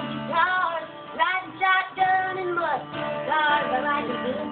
guitar, riding shotgun and mud. God, I like a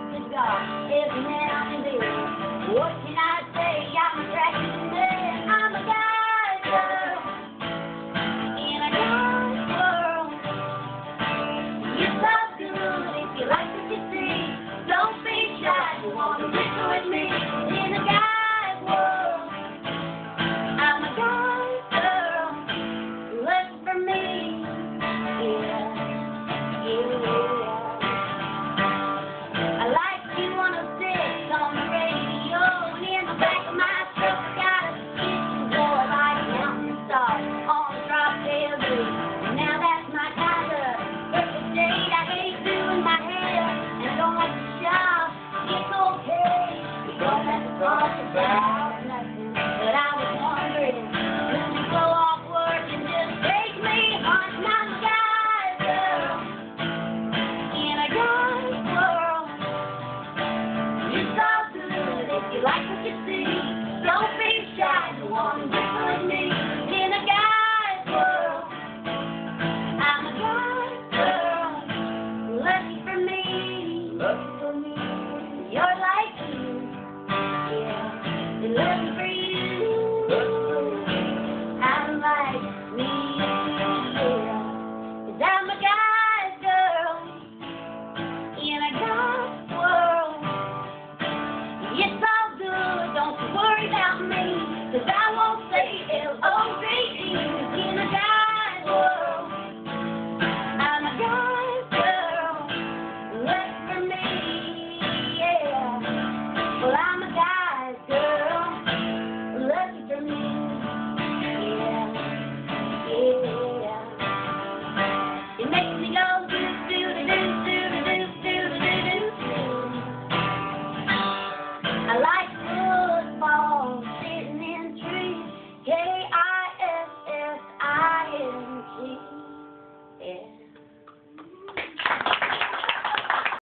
like what you see. Don't be shy, you want